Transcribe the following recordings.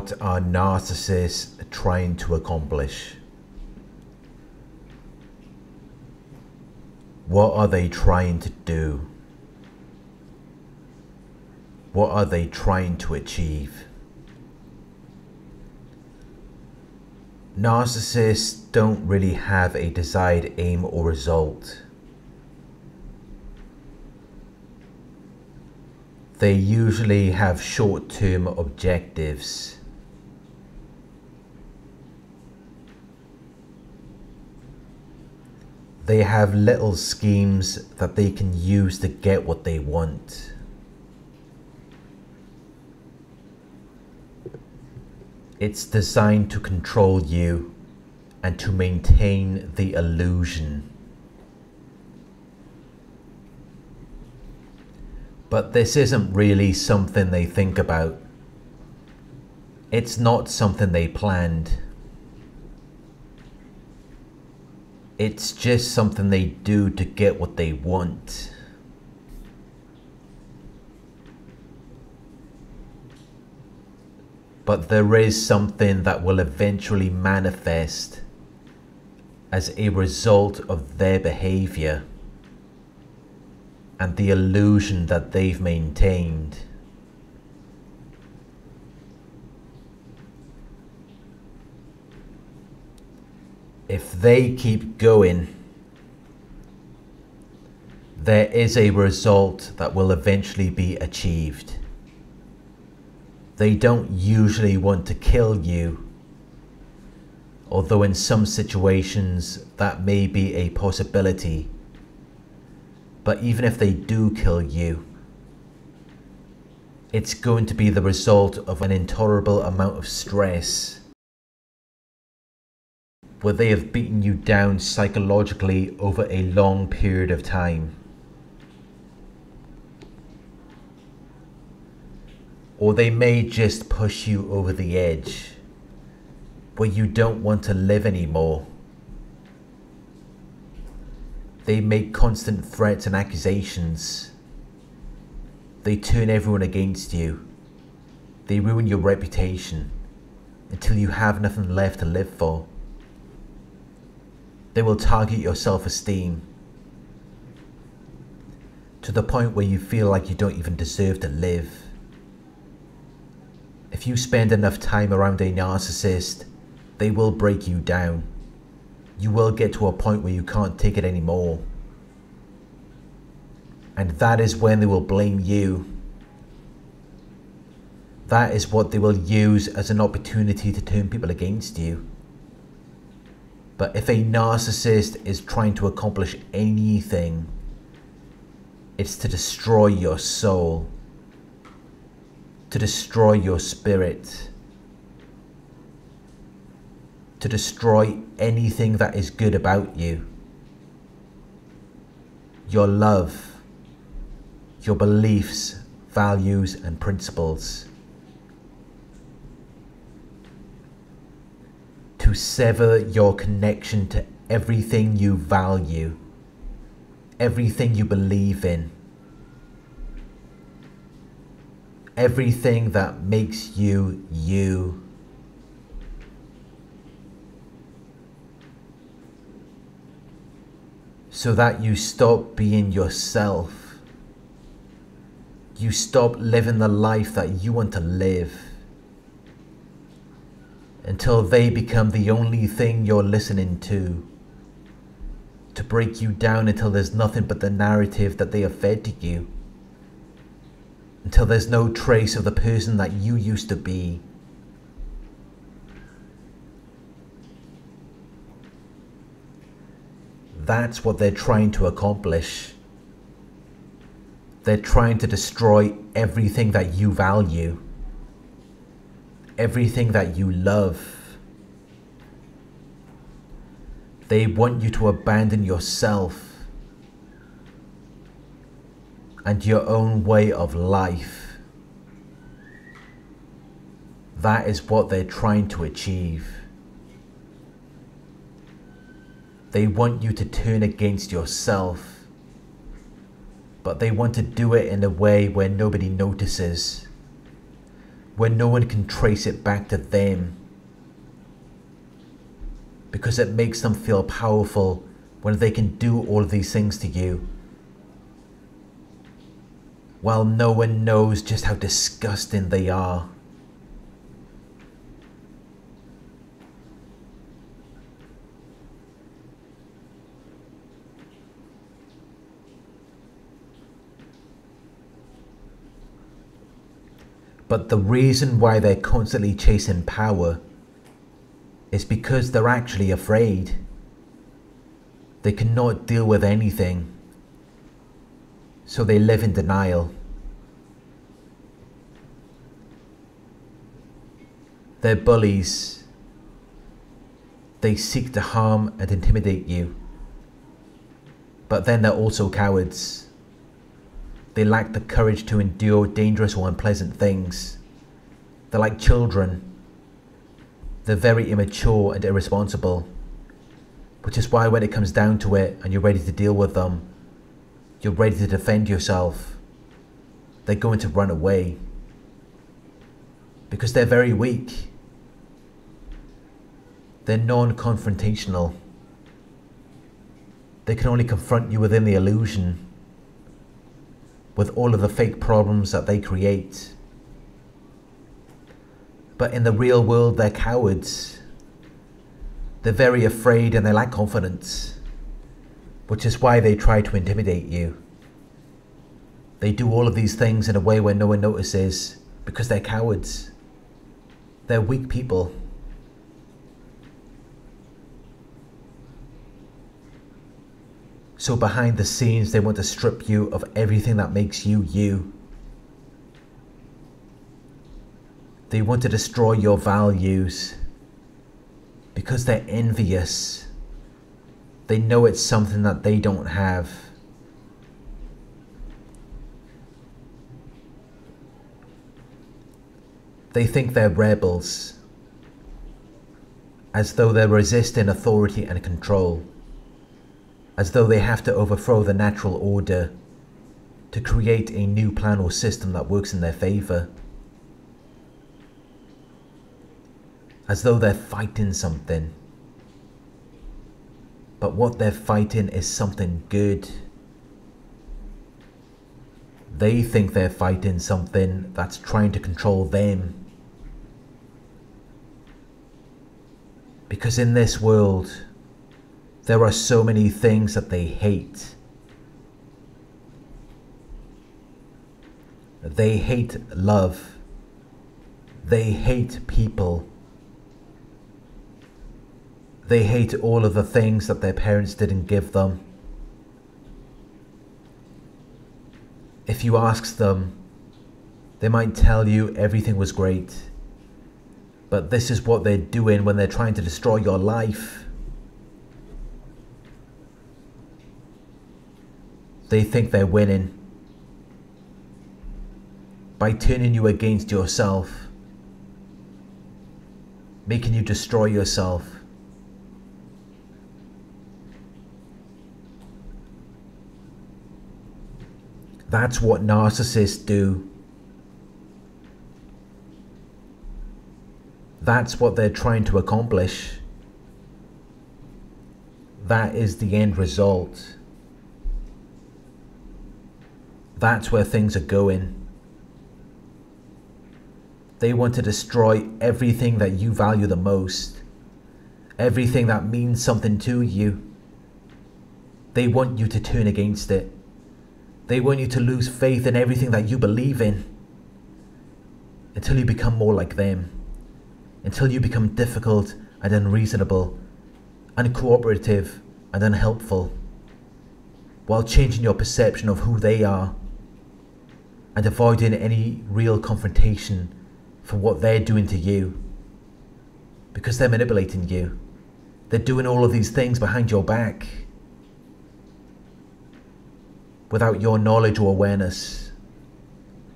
What are narcissists trying to accomplish? What are they trying to do? What are they trying to achieve? Narcissists don't really have a desired aim or result. They usually have short term objectives. They have little schemes that they can use to get what they want. It's designed to control you and to maintain the illusion. But this isn't really something they think about. It's not something they planned. It's just something they do to get what they want. But there is something that will eventually manifest as a result of their behavior and the illusion that they've maintained. If they keep going, there is a result that will eventually be achieved. They don't usually want to kill you, although in some situations that may be a possibility. But even if they do kill you, it's going to be the result of an intolerable amount of stress where they have beaten you down psychologically over a long period of time. Or they may just push you over the edge where you don't want to live anymore. They make constant threats and accusations. They turn everyone against you. They ruin your reputation until you have nothing left to live for. They will target your self esteem to the point where you feel like you don't even deserve to live. If you spend enough time around a narcissist, they will break you down. You will get to a point where you can't take it anymore. And that is when they will blame you. That is what they will use as an opportunity to turn people against you. But if a narcissist is trying to accomplish anything, it's to destroy your soul, to destroy your spirit, to destroy anything that is good about you. Your love, your beliefs, values, and principles. To sever your connection to everything you value, everything you believe in, everything that makes you you. So that you stop being yourself. You stop living the life that you want to live until they become the only thing you're listening to. To break you down until there's nothing but the narrative that they have fed to you. Until there's no trace of the person that you used to be. That's what they're trying to accomplish. They're trying to destroy everything that you value everything that you love. They want you to abandon yourself and your own way of life. That is what they're trying to achieve. They want you to turn against yourself, but they want to do it in a way where nobody notices where no one can trace it back to them because it makes them feel powerful when they can do all these things to you while no one knows just how disgusting they are. But the reason why they're constantly chasing power is because they're actually afraid. They cannot deal with anything, so they live in denial. They're bullies. They seek to harm and intimidate you. But then they're also cowards. They lack the courage to endure dangerous or unpleasant things. They're like children. They're very immature and irresponsible. Which is why when it comes down to it and you're ready to deal with them, you're ready to defend yourself, they're going to run away. Because they're very weak. They're non confrontational. They can only confront you within the illusion with all of the fake problems that they create. But in the real world, they're cowards. They're very afraid and they lack confidence, which is why they try to intimidate you. They do all of these things in a way where no one notices because they're cowards. They're weak people. So behind the scenes, they want to strip you of everything that makes you you. They want to destroy your values because they're envious. They know it's something that they don't have. They think they're rebels, as though they're resisting authority and control as though they have to overthrow the natural order to create a new plan or system that works in their favour. As though they're fighting something. But what they're fighting is something good. They think they're fighting something that's trying to control them. Because in this world, there are so many things that they hate. They hate love. They hate people. They hate all of the things that their parents didn't give them. If you ask them, they might tell you everything was great. But this is what they're doing when they're trying to destroy your life. They think they're winning by turning you against yourself, making you destroy yourself. That's what narcissists do. That's what they're trying to accomplish. That is the end result. That's where things are going. They want to destroy everything that you value the most, everything that means something to you. They want you to turn against it. They want you to lose faith in everything that you believe in until you become more like them, until you become difficult and unreasonable, uncooperative and unhelpful, while changing your perception of who they are and avoiding any real confrontation for what they're doing to you. Because they're manipulating you. They're doing all of these things behind your back without your knowledge or awareness.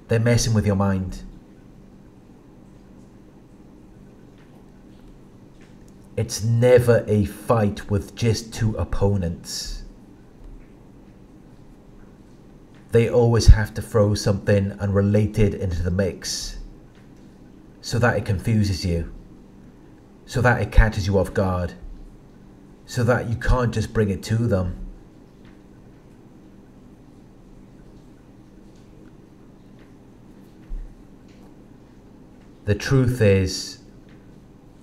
They're messing with your mind. It's never a fight with just two opponents. They always have to throw something unrelated into the mix so that it confuses you, so that it catches you off guard, so that you can't just bring it to them. The truth is,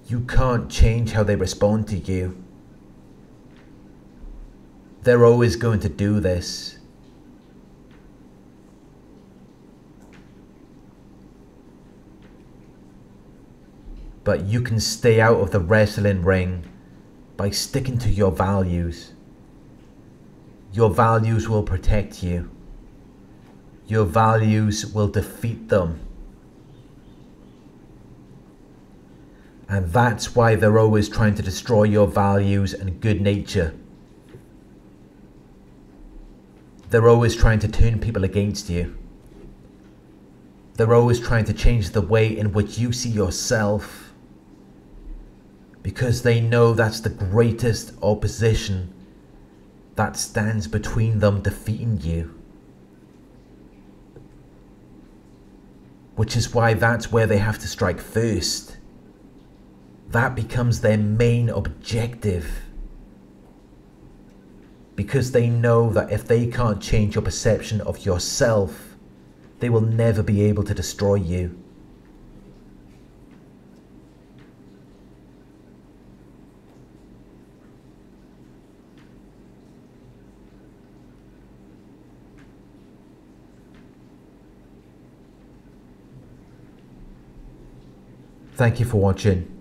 you can't change how they respond to you. They're always going to do this. But you can stay out of the wrestling ring by sticking to your values. Your values will protect you. Your values will defeat them. And that's why they're always trying to destroy your values and good nature. They're always trying to turn people against you. They're always trying to change the way in which you see yourself. Because they know that's the greatest opposition that stands between them defeating you. Which is why that's where they have to strike first that becomes their main objective. Because they know that if they can't change your perception of yourself, they will never be able to destroy you. Thank you for watching.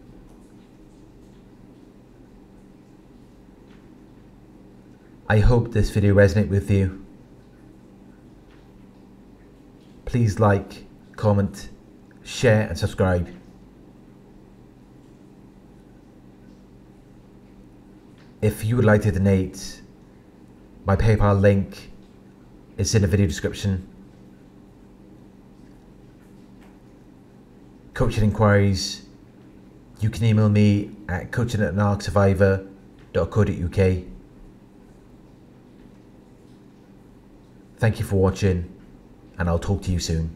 I hope this video resonated with you. Please like, comment, share and subscribe. If you would like to donate, my PayPal link is in the video description. Coaching inquiries, you can email me at coaching at narcsurvivor.co.uk. Thank you for watching, and I'll talk to you soon.